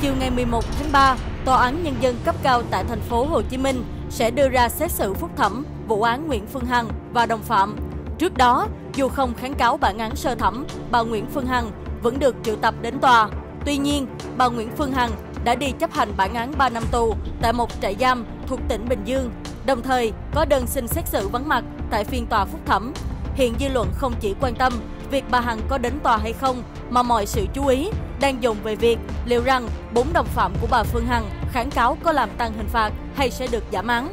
Chiều ngày 11 tháng 3, Tòa án Nhân dân cấp cao tại thành phố Hồ Chí Minh sẽ đưa ra xét xử phúc thẩm vụ án Nguyễn Phương Hằng và đồng phạm. Trước đó, dù không kháng cáo bản án sơ thẩm, bà Nguyễn Phương Hằng vẫn được triệu tập đến tòa. Tuy nhiên, bà Nguyễn Phương Hằng đã đi chấp hành bản án 3 năm tù tại một trại giam thuộc tỉnh Bình Dương, đồng thời có đơn xin xét xử vắng mặt tại phiên tòa phúc thẩm. Hiện dư luận không chỉ quan tâm việc bà Hằng có đến tòa hay không, mà mọi sự chú ý đang dồn về việc liệu rằng bốn đồng phạm của bà Phương Hằng kháng cáo có làm tăng hình phạt hay sẽ được giảm án.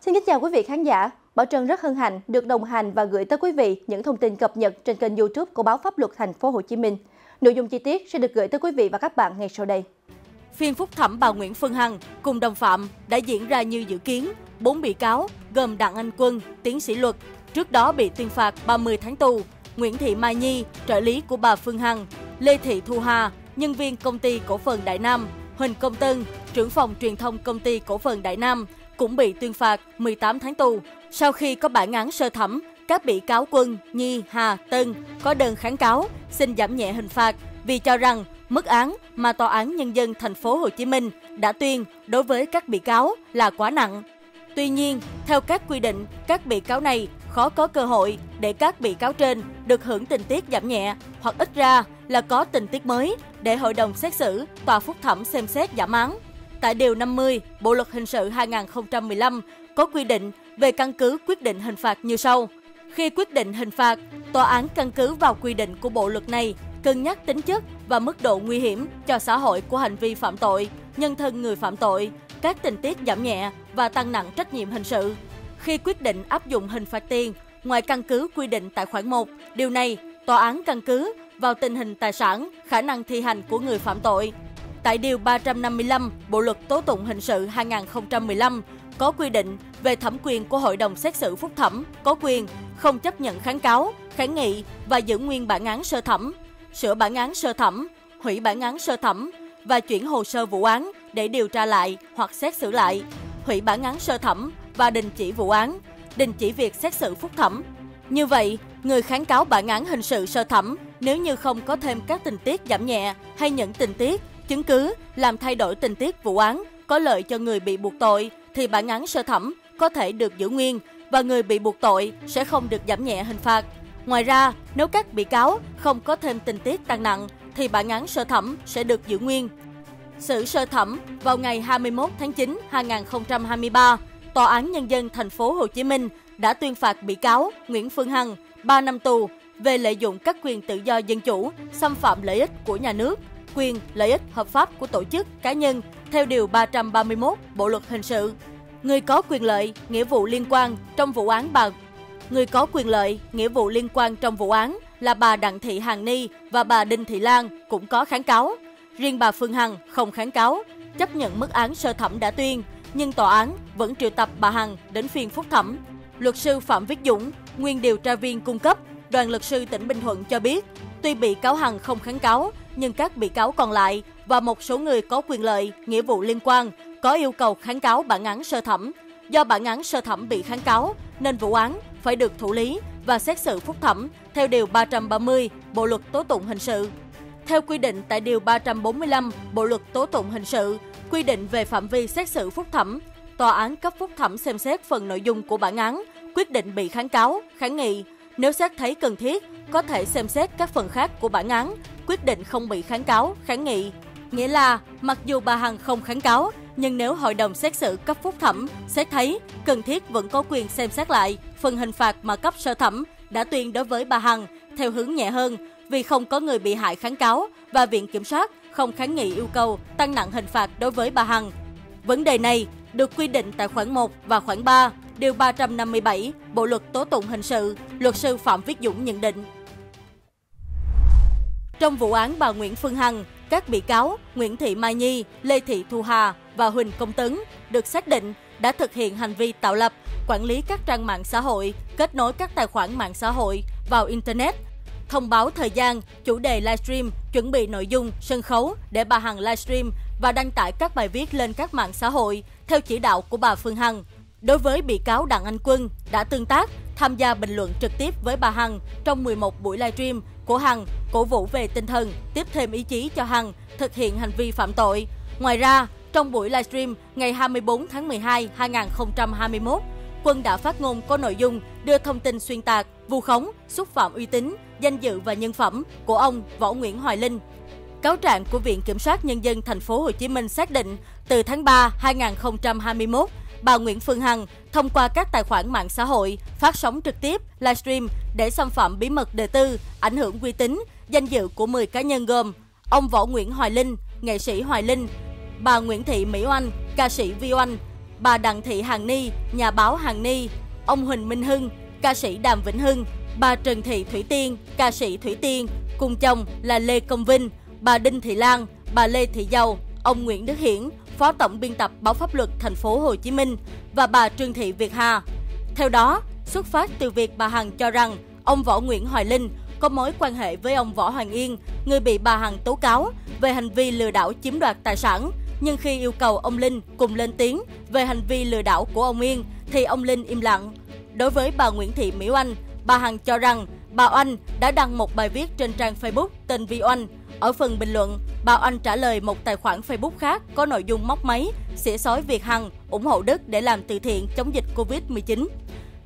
Xin kính chào quý vị khán giả. Bảo Trân rất hân hạnh được đồng hành và gửi tới quý vị những thông tin cập nhật trên kênh YouTube của báo Pháp luật Thành phố Hồ Chí Minh. Nội dung chi tiết sẽ được gửi tới quý vị và các bạn ngay sau đây. Phiên phúc thẩm bà Nguyễn Phương Hằng cùng đồng phạm đã diễn ra như dự kiến. Bốn bị cáo gồm Đặng Anh Quân, tiến sĩ luật, trước đó bị tuyên phạt 30 tháng tù. Nguyễn Thị Mai Nhi, trợ lý của bà Phương Hằng, Lê Thị Thu Hà, nhân viên công ty cổ phần Đại Nam, Huỳnh Công Tân, trưởng phòng truyền thông công ty cổ phần Đại Nam, cũng bị tuyên phạt 18 tháng tù. Sau khi có bản án sơ thẩm, các bị cáo Quân, Nhi, Hà, Tân có đơn kháng cáo xin giảm nhẹ hình phạt vì cho rằng mức án mà tòa án nhân dân thành phố Hồ Chí Minh đã tuyên đối với các bị cáo là quá nặng. Tuy nhiên, theo các quy định, các bị cáo này khó có cơ hội để các bị cáo trên được hưởng tình tiết giảm nhẹ hoặc ít ra là có tình tiết mới để hội đồng xét xử, tòa phúc thẩm xem xét giảm án. Tại Điều 50 Bộ Luật Hình sự 2015 có quy định về căn cứ quyết định hình phạt như sau. Khi quyết định hình phạt, tòa án căn cứ vào quy định của bộ luật này, cân nhắc tính chất và mức độ nguy hiểm cho xã hội của hành vi phạm tội, nhân thân người phạm tội, các tình tiết giảm nhẹ và tăng nặng trách nhiệm hình sự. Khi quyết định áp dụng hình phạt tiền, ngoài căn cứ quy định tại khoản 1, điều này tòa án căn cứ vào tình hình tài sản, khả năng thi hành của người phạm tội. Tại Điều 355 Bộ Luật Tố Tụng Hình sự 2015 có quy định về thẩm quyền của Hội đồng xét xử phúc thẩm có quyền không chấp nhận kháng cáo, kháng nghị và giữ nguyên bản án sơ thẩm, sửa bản án sơ thẩm, hủy bản án sơ thẩm và chuyển hồ sơ vụ án để điều tra lại hoặc xét xử lại, hủy bản án sơ thẩm và đình chỉ vụ án, đình chỉ việc xét xử phúc thẩm. Như vậy, người kháng cáo bản án hình sự sơ thẩm nếu như không có thêm các tình tiết giảm nhẹ hay những tình tiết, chứng cứ làm thay đổi tình tiết vụ án có lợi cho người bị buộc tội thì bản án sơ thẩm có thể được giữ nguyên và người bị buộc tội sẽ không được giảm nhẹ hình phạt. Ngoài ra, nếu các bị cáo không có thêm tình tiết tăng nặng thì bản án sơ thẩm sẽ được giữ nguyên. Xử sơ thẩm vào ngày 21 tháng 9 2023, Tòa án Nhân dân thành phố Hồ Chí Minh đã tuyên phạt bị cáo Nguyễn Phương Hằng 3 năm tù về lợi dụng các quyền tự do dân chủ, xâm phạm lợi ích của nhà nước, quyền lợi ích hợp pháp của tổ chức cá nhân theo Điều 331 Bộ Luật Hình sự. Người có quyền lợi, nghĩa vụ liên quan trong vụ án bà Người có quyền lợi, nghĩa vụ liên quan trong vụ án là bà Đặng Thị Hàn Ni và bà Đinh Thị Lan cũng có kháng cáo. Riêng bà Phương Hằng không kháng cáo, chấp nhận mức án sơ thẩm đã tuyên, nhưng tòa án vẫn triệu tập bà Hằng đến phiên phúc thẩm. Luật sư Phạm Viết Dũng, nguyên điều tra viên cung cấp, đoàn luật sư tỉnh Bình Thuận cho biết, tuy bị cáo Hằng không kháng cáo, nhưng các bị cáo còn lại và một số người có quyền lợi, nghĩa vụ liên quan có yêu cầu kháng cáo bản án sơ thẩm. Do bản án sơ thẩm bị kháng cáo, nên vụ án phải được thủ lý và xét xử phúc thẩm theo Điều 330 Bộ Luật Tố Tụng Hình sự. Theo quy định tại Điều 345 Bộ Luật Tố Tụng Hình sự, quy định về phạm vi xét xử phúc thẩm, tòa án cấp phúc thẩm xem xét phần nội dung của bản án, quyết định bị kháng cáo, kháng nghị. Nếu xét thấy cần thiết, có thể xem xét các phần khác của bản án, quyết định không bị kháng cáo, kháng nghị. Nghĩa là, mặc dù bà Hằng không kháng cáo, nhưng nếu hội đồng xét xử cấp phúc thẩm xét thấy cần thiết vẫn có quyền xem xét lại phần hình phạt mà cấp sơ thẩm đã tuyên đối với bà Hằng theo hướng nhẹ hơn vì không có người bị hại kháng cáo và Viện Kiểm soát không kháng nghị yêu cầu tăng nặng hình phạt đối với bà Hằng. Vấn đề này được quy định tại khoản 1 và khoản 3, điều 357 Bộ luật tố tụng hình sự, luật sư Phạm Viết Dũng nhận định. Trong vụ án bà Nguyễn Phương Hằng, các bị cáo Nguyễn Thị Mai Nhi, Lê Thị Thu Hà và Huỳnh Công Tấn được xác định đã thực hiện hành vi tạo lập, quản lý các trang mạng xã hội, kết nối các tài khoản mạng xã hội vào Internet, thông báo thời gian, chủ đề livestream, chuẩn bị nội dung, sân khấu để bà Hằng livestream và đăng tải các bài viết lên các mạng xã hội theo chỉ đạo của bà Phương Hằng. Đối với bị cáo Đặng Anh Quân đã tương tác, tham gia bình luận trực tiếp với bà Hằng trong 11 buổi livestream của Hằng, cổ vũ về tinh thần, tiếp thêm ý chí cho Hằng thực hiện hành vi phạm tội. Ngoài ra, trong buổi livestream ngày 24 tháng 12 2021, Quân đã phát ngôn có nội dung đưa thông tin xuyên tạc, vu khống, xúc phạm uy tín, danh dự và nhân phẩm của ông Võ Nguyễn Hoài Linh. Cáo trạng của Viện Kiểm sát Nhân dân thành phố Hồ Chí Minh xác định từ tháng 3 2021, bà Nguyễn Phương Hằng thông qua các tài khoản mạng xã hội phát sóng trực tiếp, livestream để xâm phạm bí mật đời tư, ảnh hưởng uy tín, danh dự của 10 cá nhân gồm ông Võ Nguyễn Hoài Linh, nghệ sĩ Hoài Linh, bà Nguyễn Thị Mỹ Oanh, ca sĩ Vi Oanh, bà Đặng Thị Hằng Ni, nhà báo Hằng Ni, ông Huỳnh Minh Hưng, ca sĩ Đàm Vĩnh Hưng, bà Trần Thị Thủy Tiên, ca sĩ Thủy Tiên, cùng chồng là Lê Công Vinh, bà Đinh Thị Lan, bà Lê Thị Dâu, ông Nguyễn Đức Hiển, Phó Tổng biên tập Báo Pháp luật Thành phố Hồ Chí Minh và bà Trương Thị Việt Hà. Theo đó, xuất phát từ việc bà Hằng cho rằng ông Võ Nguyễn Hoài Linh có mối quan hệ với ông Võ Hoàng Yên, người bị bà Hằng tố cáo về hành vi lừa đảo chiếm đoạt tài sản. Nhưng khi yêu cầu ông Linh cùng lên tiếng về hành vi lừa đảo của ông Yên, thì ông Linh im lặng. Đối với bà Nguyễn Thị Mỹ Oanh, bà Hằng cho rằng bà Oanh đã đăng một bài viết trên trang Facebook tên Vi Oanh. Ở phần bình luận, bà Oanh trả lời một tài khoản Facebook khác có nội dung móc máy, xỉa xói việc Hằng ủng hộ Đức để làm từ thiện chống dịch Covid-19.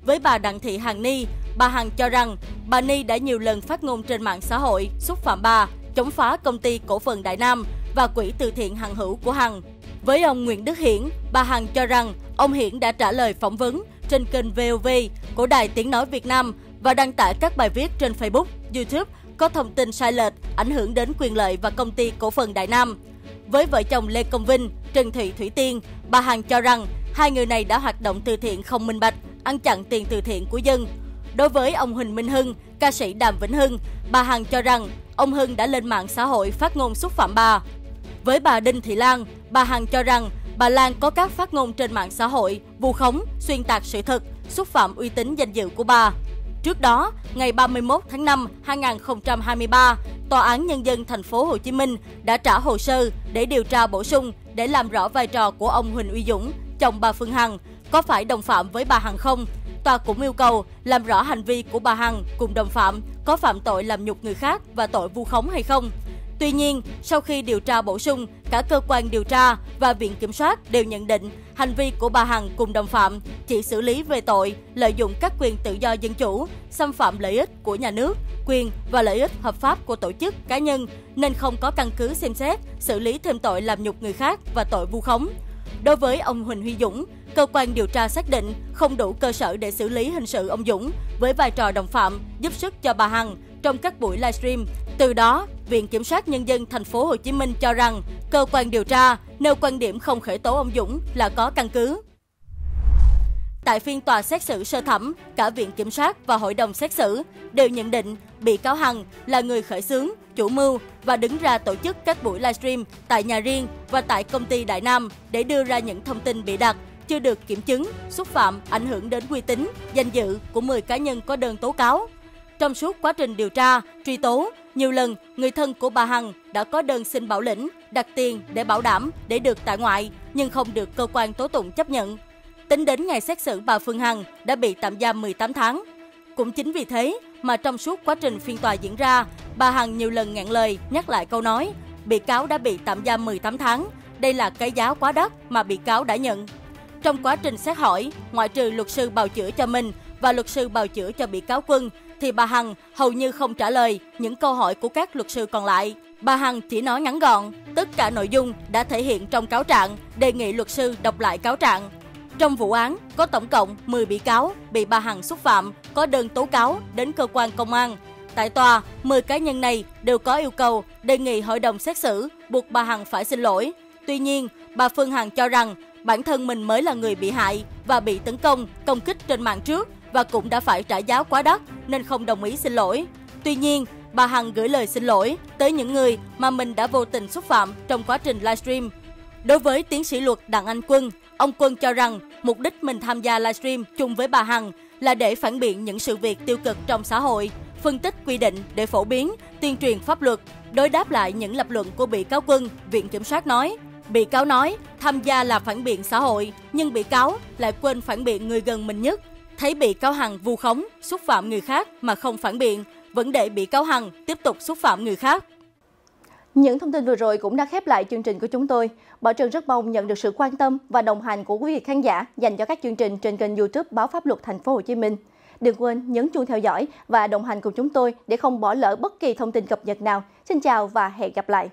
Với bà Đặng Thị Hằng Ni, bà Hằng cho rằng bà Ni đã nhiều lần phát ngôn trên mạng xã hội xúc phạm bà, chống phá công ty cổ phần Đại Nam và quỹ từ thiện Hằng Hữu của Hằng. Với ông Nguyễn Đức Hiển, bà Hằng cho rằng ông Hiển đã trả lời phỏng vấn trên kênh VOV của Đài Tiếng Nói Việt Nam và đăng tải các bài viết trên Facebook, YouTube có thông tin sai lệch ảnh hưởng đến quyền lợi và công ty cổ phần Đại Nam. Với vợ chồng Lê Công Vinh, Trần Thị Thủy Tiên, bà Hằng cho rằng hai người này đã hoạt động từ thiện không minh bạch, ăn chặn tiền từ thiện của dân. Đối với ông Huỳnh Minh Hưng, ca sĩ Đàm Vĩnh Hưng, bà Hằng cho rằng ông Hưng đã lên mạng xã hội phát ngôn xúc phạm bà. Với bà Đinh Thị Lan, bà Hằng cho rằng bà Lan có các phát ngôn trên mạng xã hội, vu khống, xuyên tạc sự thật, xúc phạm uy tín danh dự của bà. Trước đó, ngày 31 tháng 5 2023, Tòa án Nhân dân thành phố Hồ Chí Minh đã trả hồ sơ để điều tra bổ sung để làm rõ vai trò của ông Huỳnh Uy Dũng, chồng bà Phương Hằng, có phải đồng phạm với bà Hằng không? Tòa cũng yêu cầu làm rõ hành vi của bà Hằng cùng đồng phạm có phạm tội làm nhục người khác và tội vu khống hay không. Tuy nhiên, sau khi điều tra bổ sung, cả cơ quan điều tra và viện kiểm soát đều nhận định hành vi của bà Hằng cùng đồng phạm chỉ xử lý về tội lợi dụng các quyền tự do dân chủ, xâm phạm lợi ích của nhà nước, quyền và lợi ích hợp pháp của tổ chức cá nhân nên không có căn cứ xem xét xử lý thêm tội làm nhục người khác và tội vu khống. Đối với ông Huỳnh Huy Dũng, cơ quan điều tra xác định không đủ cơ sở để xử lý hình sự ông Dũng với vai trò đồng phạm giúp sức cho bà Hằng trong các buổi livestream. Từ đó, Viện Kiểm sát Nhân dân thành phố Hồ Chí Minh cho rằng cơ quan điều tra nêu quan điểm không khởi tố ông Dũng là có căn cứ. Tại phiên tòa xét xử sơ thẩm, cả Viện Kiểm sát và Hội đồng xét xử đều nhận định bị cáo Hằng là người khởi xướng, chủ mưu và đứng ra tổ chức các buổi livestream tại nhà riêng và tại công ty Đại Nam để đưa ra những thông tin bị đặt, chưa được kiểm chứng, xúc phạm, ảnh hưởng đến uy tín, danh dự của 10 cá nhân có đơn tố cáo. Trong suốt quá trình điều tra, truy tố, nhiều lần người thân của bà Hằng đã có đơn xin bảo lĩnh, đặt tiền để bảo đảm để được tại ngoại nhưng không được cơ quan tố tụng chấp nhận. Tính đến ngày xét xử bà Phương Hằng đã bị tạm giam 18 tháng. Cũng chính vì thế mà trong suốt quá trình phiên tòa diễn ra, bà Hằng nhiều lần ngạn lời nhắc lại câu nói bị cáo đã bị tạm giam 18 tháng. Đây là cái giá quá đắt mà bị cáo đã nhận. Trong quá trình xét hỏi, ngoại trừ luật sư bào chữa cho mình và luật sư bào chữa cho bị cáo Quân, thì bà Hằng hầu như không trả lời những câu hỏi của các luật sư còn lại. Bà Hằng chỉ nói ngắn gọn, tất cả nội dung đã thể hiện trong cáo trạng, đề nghị luật sư đọc lại cáo trạng. Trong vụ án, có tổng cộng 10 bị cáo bị bà Hằng xúc phạm, có đơn tố cáo đến cơ quan công an. Tại tòa, 10 cá nhân này đều có yêu cầu đề nghị hội đồng xét xử buộc bà Hằng phải xin lỗi. Tuy nhiên, bà Phương Hằng cho rằng bản thân mình mới là người bị hại và bị tấn công, công kích trên mạng trước và cũng đã phải trả giá quá đắt nên không đồng ý xin lỗi. Tuy nhiên, bà Hằng gửi lời xin lỗi tới những người mà mình đã vô tình xúc phạm trong quá trình livestream. Đối với tiến sĩ luật Đặng Anh Quân, ông Quân cho rằng mục đích mình tham gia livestream chung với bà Hằng là để phản biện những sự việc tiêu cực trong xã hội, phân tích quy định để phổ biến, tuyên truyền pháp luật, đối đáp lại những lập luận của bị cáo Quân, Viện Kiểm sát nói. Bị cáo nói tham gia là phản biện xã hội, nhưng bị cáo lại quên phản biện người gần mình nhất thấy bị cáo Hằng vu khống, xúc phạm người khác mà không phản biện, vẫn để bị cáo Hằng tiếp tục xúc phạm người khác. Những thông tin vừa rồi cũng đã khép lại chương trình của chúng tôi. Bảo Trân rất mong nhận được sự quan tâm và đồng hành của quý vị khán giả dành cho các chương trình trên kênh YouTube Báo Pháp Luật Thành phố Hồ Chí Minh. Đừng quên nhấn chuông theo dõi và đồng hành cùng chúng tôi để không bỏ lỡ bất kỳ thông tin cập nhật nào. Xin chào và hẹn gặp lại.